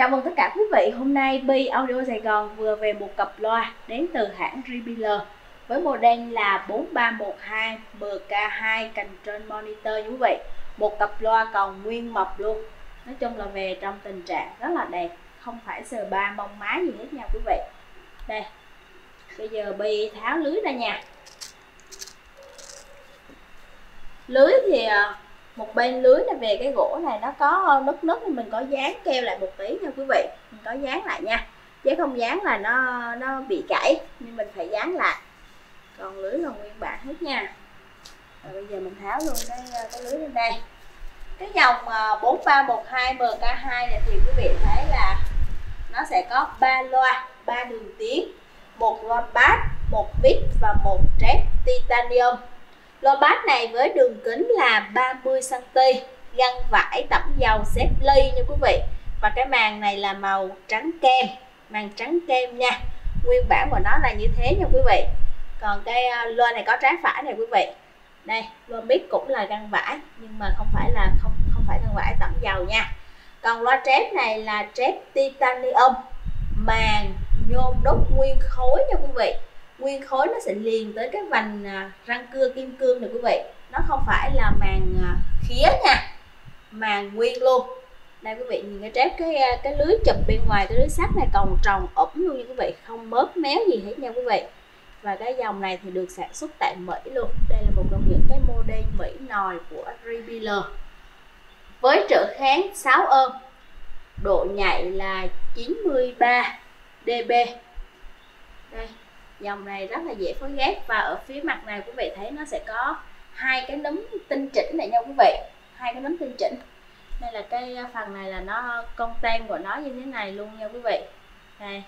Chào mừng tất cả quý vị, hôm nay Bi Audio Sài Gòn vừa về một cặp loa đến từ hãng JBL với model là 4312 MK2 cành trên monitor như vị. Một cặp loa còn nguyên mộc luôn. Nói chung là về trong tình trạng rất là đẹp không phải sờ ba mông má gì hết nha quý vị. Đây bây giờ Bi tháo lưới ra nha. Lưới thì à, một bên lưới là về cái gỗ này, nó có nứt nứt thì mình có dán keo lại một tí nha quý vị. Mình có dán lại nha. Chứ không dán là nó nó bị gãy, nhưng mình phải dán lại. Còn lưới là nguyên bản hết nha. Rồi bây giờ mình tháo luôn cái cái lưới lên đây. Cái dòng ờ, 4312 MK2 này thì quý vị thấy là nó sẽ có ba loa, ba đường tiếng một loa bass một mic và một trép titanium. Loa bass này với đường kính là 30cm Găng vải tẩm dầu xếp ly nha quý vị. Và cái màn này là màu trắng kem Màn trắng kem nha. Nguyên bản của nó là như thế nha quý vị. Còn cái à, loa này có trái phải này quý vị. Đây, loa mít cũng là găng vải Nhưng mà không phải là không không phải găng vải tẩm dầu nha. Còn loa trép này là trép titanium Màn nhôm đúc nguyên khối nha quý vị nguyên khối nó sẽ liền tới cái vành à, răng cưa, kim cương này quý vị. Nó không phải là màng à, khía nha, màng nguyên luôn. Đây quý vị, nhìn cái trép, cái à, cái lưới chụp bên ngoài, cái lưới sắt này, còn tròn ẩm luôn nha quý vị. Không mớp méo gì hết nha quý vị. Và cái dòng này thì được sản xuất tại Mỹ luôn. Đây là một trong những cái model Mỹ nòi của Rebiller với trở kháng 6 ôm, độ nhạy là 93 dB. Đây dòng này rất là dễ phối ghép và ở phía mặt này quý vị thấy nó sẽ có hai cái núm tinh chỉnh này nha quý vị. Hai cái núm tinh chỉnh. Đây là cái phần này là nó con tem của nó như thế này luôn nha quý vị. Này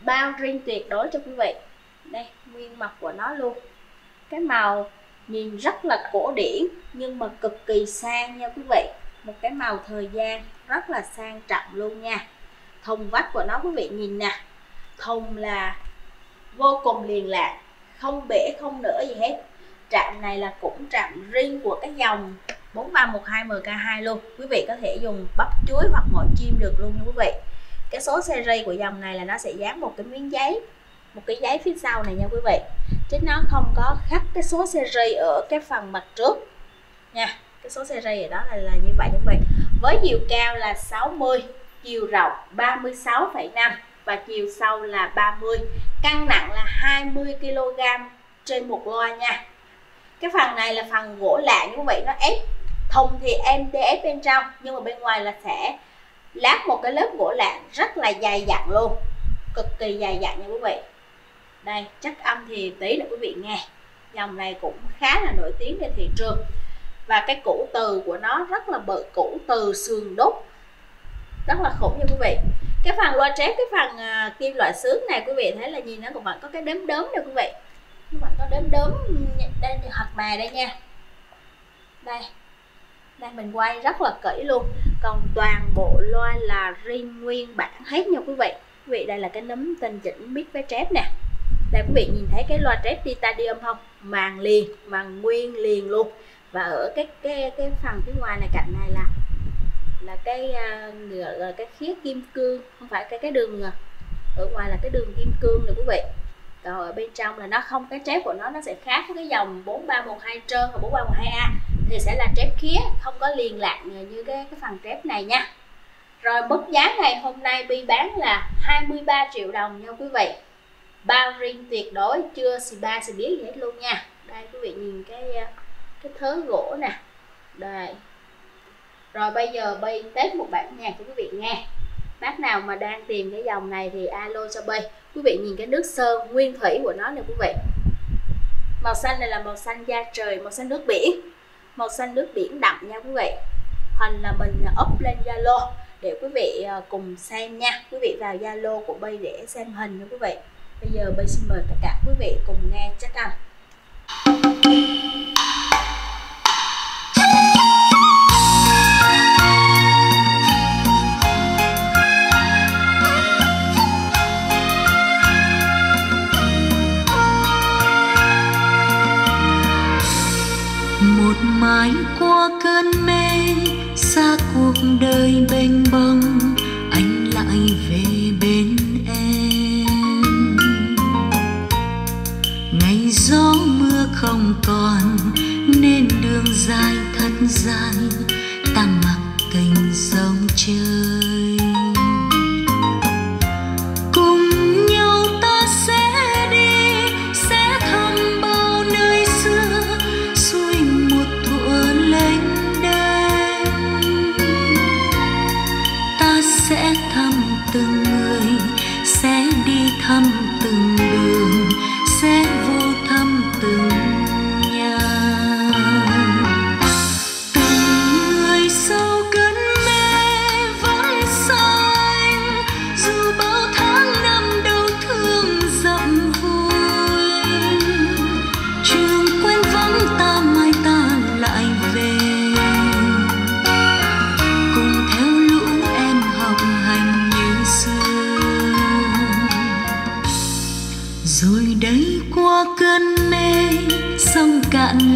bao riêng tuyệt đối cho quý vị. Đây, nguyên mặt của nó luôn. Cái màu nhìn rất là cổ điển nhưng mà cực kỳ sang nha quý vị. Một cái màu thời gian rất là sang trọng luôn nha. Thùng vách của nó quý vị nhìn nè thùng là vô cùng liền lạc không bể không nở gì hết. Trạm này là cũng trạm riêng của cái dòng 4312 MK2 luôn. Quý vị có thể dùng bắp chuối hoặc mọi chim được luôn nha quý vị. Cái số series của dòng này là nó sẽ dán một cái miếng giấy một cái giấy phía sau này nha quý vị. Chứ nó không có khắc cái số series ở cái phần mặt trước nha. Cái số series ở đó là, là như vậy quý vị. Với chiều cao là 60 chiều rộng 36,5 và chiều sâu là 30 cân nặng là 20 kg trên một loa nha. Cái phần này là phần gỗ lạ như vậy, nó ép thùng thì em ép bên trong, nhưng mà bên ngoài là sẽ lát một cái lớp gỗ lạ rất là dày dặn luôn, cực kỳ dày dặn nha quý vị. Đây chắc âm thì tí nữa quý vị nghe. Dòng này cũng khá là nổi tiếng trên thị trường. Và cái củ từ của nó rất là bự, củ từ sườn đúc rất là khủng nha quý vị cái phần loa chép cái phần uh, kim loại sướng này quý vị thấy là nhìn nó cũng vẫn có cái đốm đốm nè quý vị. Các bạn có đốm đốm đây hạt mè đây nha. Đây đây mình quay rất là kỹ luôn. Còn toàn bộ loa là riêng nguyên bản hết nha quý vị. Quý vị đây là cái nấm tinh chỉnh mic với trép nè. Đây quý vị nhìn thấy cái loa trép titanium không? Màng liền màng nguyên liền luôn. Và ở cái cái cái phần phía ngoài này cạnh này là là cái à, gọi là cái khía kim cương, không phải cái cái đường à, ở ngoài là cái đường kim cương này quý vị. Còn ở bên trong là nó không, cái trép của nó nó sẽ khác với cái dòng 4312 trơn và 4312A thì sẽ là trép khía không có liền lạc à, như cái cái phần trép này nha. Rồi mức giá ngày hôm nay Bi bán là 23 triệu đồng nha quý vị. Bao riêng tuyệt đối, chưa xì ba xì biết gì hết luôn nha. Đây quý vị nhìn cái cái thớ gỗ nè. Đây rồi bây giờ bay test một bản nhạc cho quý vị nghe. Bác nào mà đang tìm cái dòng này thì alo cho bay. Quý vị nhìn cái nước sơn nguyên thủy của nó nè quý vị. Màu xanh này là màu xanh da trời, màu xanh nước biển. Màu xanh nước biển đậm nha quý vị. Hình là mình up lên zalo để quý vị à, cùng xem nha. Quý vị vào zalo của bay để xem hình nha quý vị. Bây giờ bay xin mời tất cả quý vị cùng nghe chắc ăn cơn mê, xa cuộc đời bênh bông anh lại về bên em. Ngày gió mưa không còn, nên đường dài thật dài.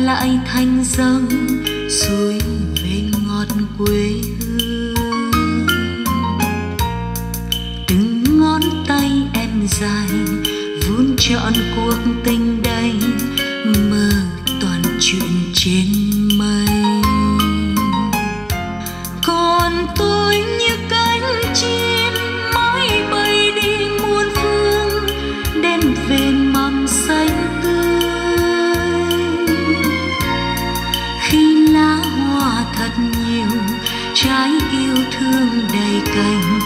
Lại thành dâng suối về ngọt quê hương. Từng ngón tay em dài vun trọn cuộc tình đây mơ toàn chuyện trên yêu thương đầy cành.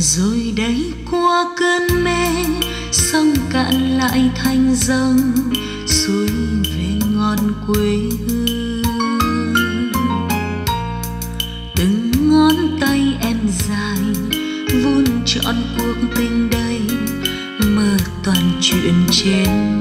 Rồi đây qua cơn mê, sông cạn lại thành dòng suối về ngọn quê hương. Từng ngón tay em dài vun trọn cuộc tình đây mơ toàn chuyện trên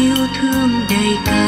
yêu thương đầy cả.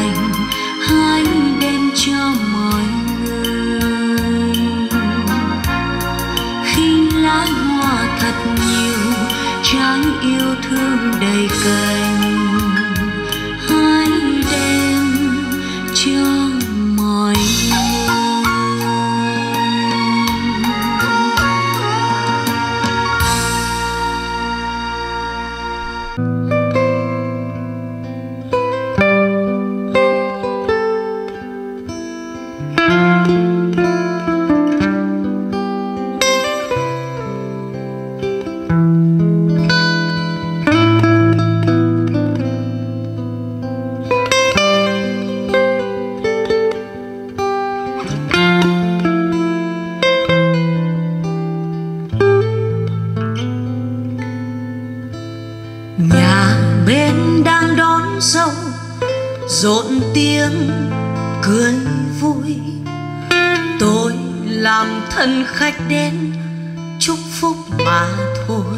Mà thôi.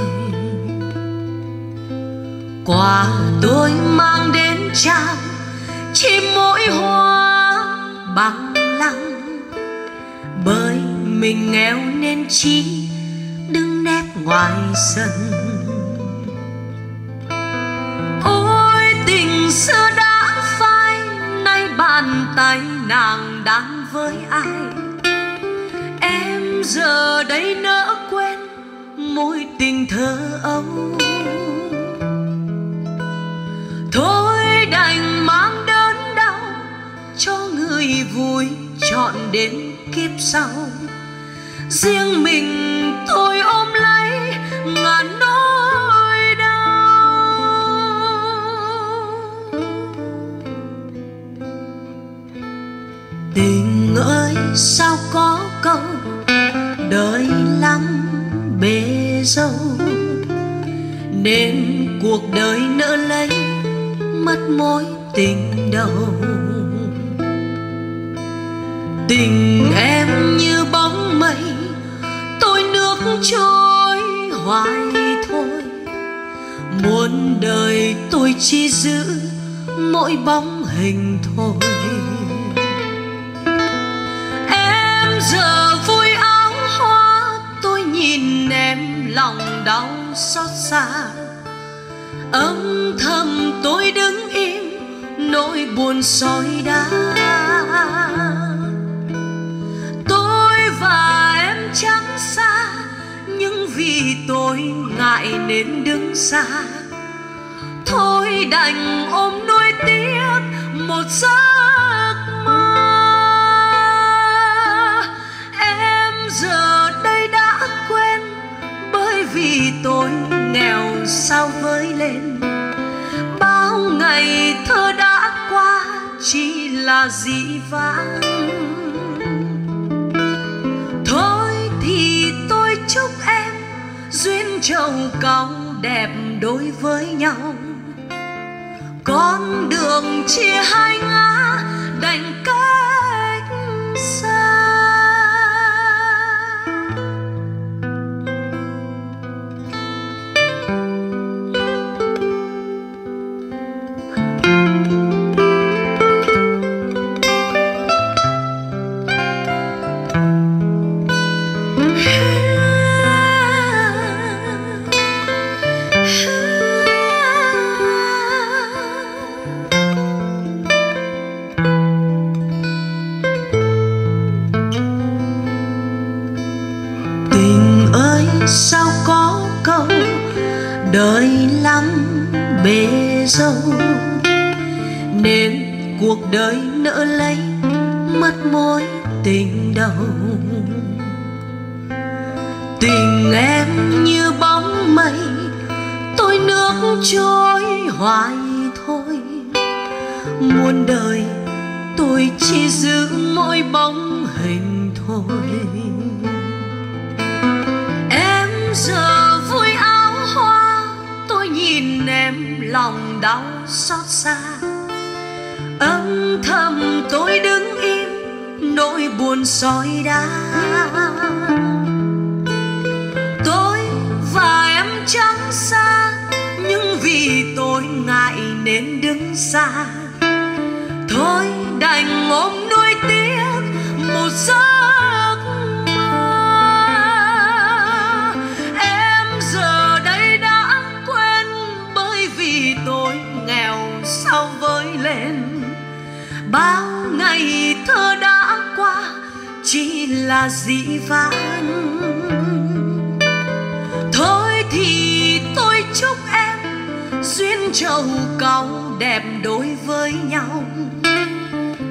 Quà tôi mang đến trao, chỉ mỗi hoa bằng lăng. Bởi mình nghèo nên chi đứng nép ngoài sân. Ôi tình xưa đã phai, nay bàn tay nàng đang với ai? Em giờ đây nơi mối tình thơ ấu. Thôi đành mang đớn đau cho người vui chọn đến kiếp sau. Riêng mình tôi ôm lấy ngàn nỗi đau. Tình ơi, sao có câu, đời nên cuộc đời nỡ lấy mất mối tình đầu. Tình em như bóng mây, tôi nước trôi hoài thôi. Muôn đời tôi chỉ giữ mỗi bóng hình thôi. Em giờ vui áo hoa, tôi nhìn em lòng đau xót xa. Âm thầm tôi đứng im, nỗi buồn soi đá. Tôi và em chẳng xa, nhưng vì tôi ngại nên đứng xa. Thôi đành ôm nuối tiếc một giấc mơ. Em giờ sao với lên? Bao ngày thơ đã qua, chỉ là dị vãng. Thôi thì tôi chúc em duyên trầu cao đẹp đối với nhau. Con đường chia hai ngã, đành cách sao có câu đời lắm bề dâu nên cuộc đời nỡ lấy mất môi tình đầu. Tình em như bóng mây, tôi nước trôi hoài thôi. Muôn đời tôi chỉ giữ mỗi bóng hình thôi. Em giờ vui áo hoa, tôi nhìn em lòng đau xót xa. Âm thầm tôi đứng im nỗi buồn soi đá. Tôi và em chẳng xa, nhưng vì tôi ngại nên đứng xa. Thôi đành ôm nuôi tiếc, một giấc chỉ là dĩ vãng. Thôi thì tôi chúc em duyên trầu cao đẹp đối với nhau.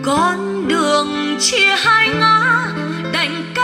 Con đường chia hai ngã, đành cách